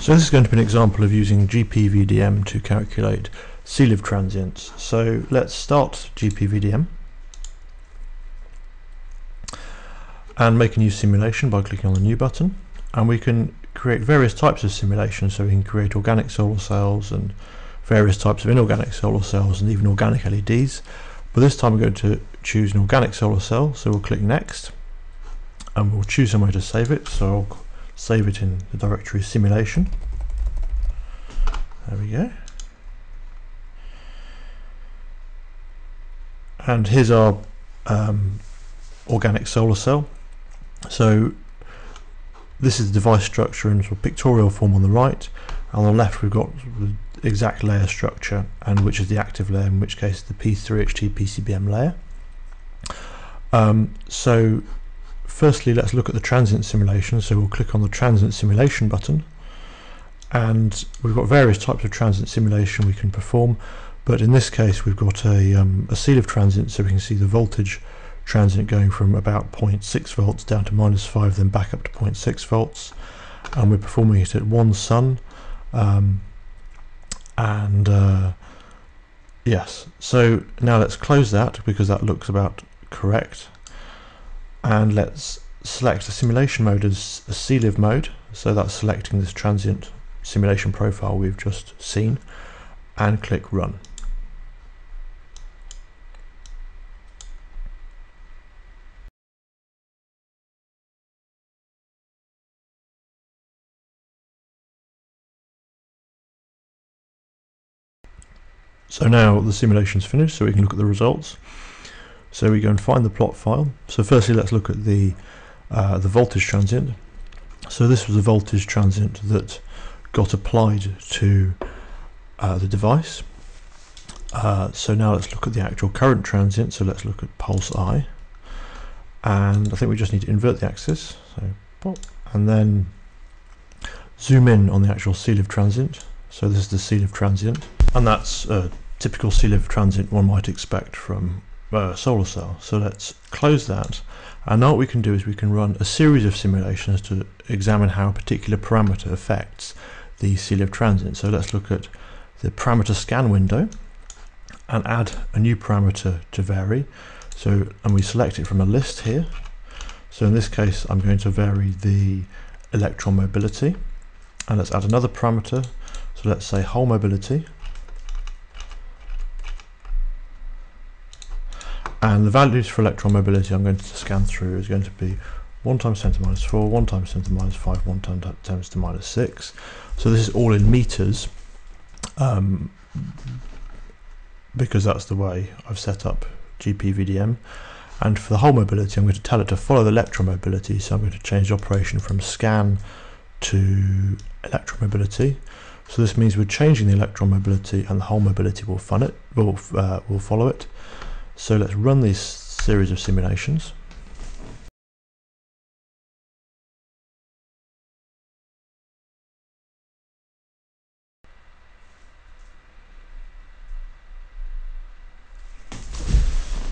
So this is going to be an example of using GPVDM to calculate CELIV transients. So let's start GPVDM and make a new simulation by clicking on the new button. And we can create various types of simulations. So we can create organic solar cells and various types of inorganic solar cells and even organic LEDs but this time we're going to choose an organic solar cell. So we'll click next and we'll choose somewhere to save it. So I'll save it in the directory simulation. There we go. And here's our um, organic solar cell. So this is the device structure in sort of pictorial form on the right. On the left we've got the exact layer structure and which is the active layer in which case the P3HT PCBM layer. Um, so Firstly, let's look at the transient simulation. So we'll click on the transient simulation button and we've got various types of transient simulation we can perform. But in this case we've got a, um, a CELIV transient so we can see the voltage transient going from about 0.6 volts down to minus 5 then back up to 0.6 volts. And we're performing it at one sun um, and uh, yes. So now let's close that because that looks about correct and let's select the simulation mode as a CELIV mode so that's selecting this transient simulation profile we've just seen and click run So now the simulation's finished so we can look at the results. So we go and find the plot file. So firstly let's look at the uh, the voltage transient. So this was a voltage transient that got applied to uh, the device. Uh, so now let's look at the actual current transient. So let's look at pulse I. And I think we just need to invert the axis. So and then zoom in on the actual CELIV transient. So this is the CELIV transient. And that's a typical CELIV transient one might expect from uh, solar cell. So let's close that. And now what we can do is we can run a series of simulations to examine how a particular parameter affects the CELIV transient. So let's look at the parameter scan window and add a new parameter to vary. So, and we select it from a list here. So in this case, I'm going to vary the electron mobility. And let's add another parameter. So let's say hole mobility. And the values for electron mobility I'm going to scan through is going to be 1 times 10 to minus 4, 1 times 10 to minus 5, 1 times 10 to minus 6. So this is all in meters um, because that's the way I've set up GPVDM. And for the hole mobility, I'm going to tell it to follow the electron mobility. So I'm going to change the operation from scan to electron mobility. So this means we're changing the electron mobility and the hole mobility will, fun it, will, uh, will follow it. So let's run this series of simulations.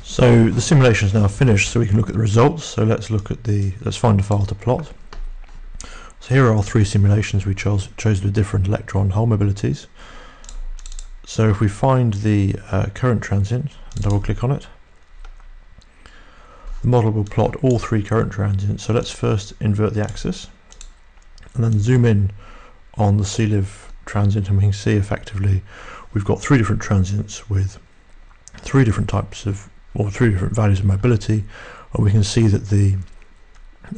So the simulation is now finished so we can look at the results. So let's look at the, let's find a file to plot. So here are our three simulations we chose, chose with different electron hole mobilities. So if we find the uh, current transient and double click on it, the model will plot all three current transients. So let's first invert the axis and then zoom in on the CELIV transient and we can see effectively we've got three different transients with three different types of or three different values of mobility and we can see that the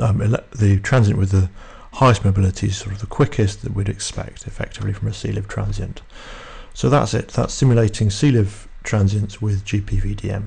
um, the transient with the highest mobility is sort of the quickest that we'd expect effectively from a CELIV transient. So that's it. That's simulating CELIV transients with GPVDM.